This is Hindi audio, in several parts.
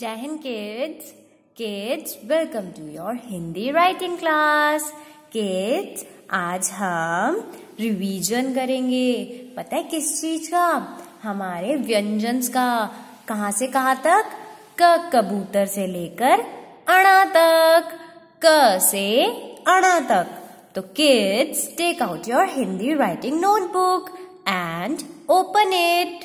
Jai Hind kids. Kids, welcome to your Hindi writing class. Kids, आज हम रिवीजन करेंगे। पता है किस चीज़ का? हमारे व्यंजन्स का। कहा से कहा तक? क कबूतर से लेकर अणा तक। क से अणा तक। तो kids take out your Hindi writing notebook and open it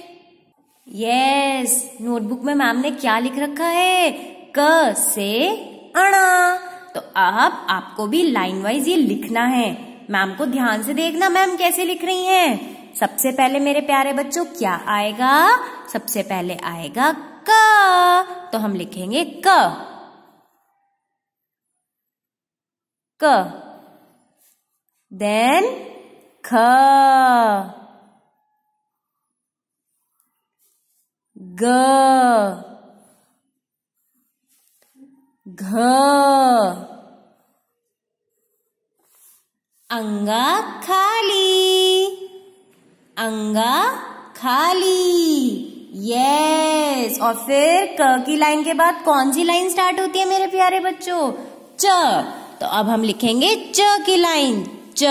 yes notebook में मैम ने क्या लिख रखा है? क से अणा तो अब आपको भी लाइन वाइज ये लिखना है। मैम को ध्यान से देखना मैम कैसे लिख रही हैं। सबसे पहले मेरे प्यारे बच्चों, क्या आएगा? सबसे पहले आएगा क। तो हम लिखेंगे क। क। देन ख। ग, घ, अंगा खाली अंगा खाली यस और फिर क की लाइन के बाद कौन सी लाइन स्टार्ट होती है मेरे प्यारे बच्चों? च. तो अब हम लिखेंगे च की लाइन, च,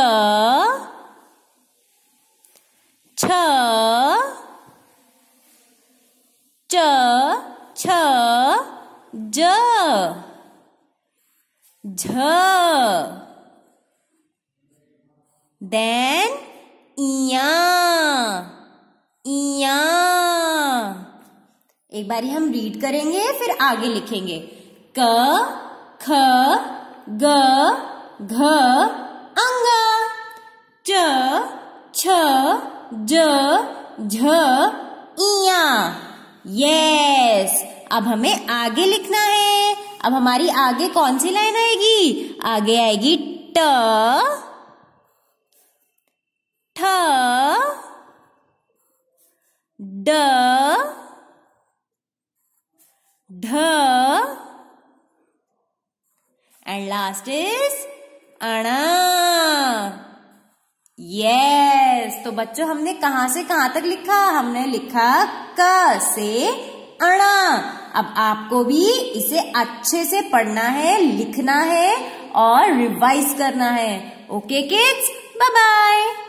छ च, छ, ज। झ। देन, इया। इया। एक बारी हम रीड करेंगे, फिर आगे लिखेंगे। क, ख, ग, घ, अंगा। च, छ, ज, झ, इया। यस अब हमें आगे लिखना है। अब हमारी आगे कौन सी लाइन आएगी? आगे आएगी ट, ठ, ड, ढ एंड लास्ट इज़ अणा। यस तो बच्चों, हमने कहा से कहाँ तक लिखा? हमने लिखा क से अणा। अब आपको भी इसे अच्छे से पढ़ना है, लिखना है और रिवाइज करना है। Okay kids bye bye